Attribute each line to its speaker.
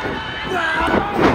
Speaker 1: Ah!